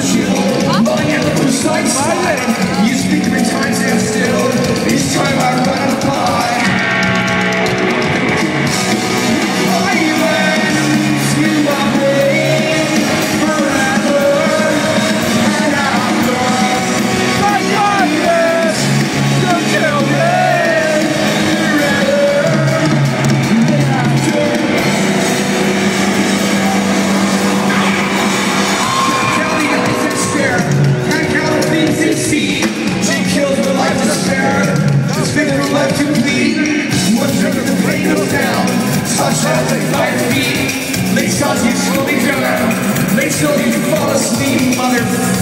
Huh? You speak Italian. feet, more sugar the break them down. Such as they fight feet, they shot you slowly down. They show you fall asleep, motherfucker.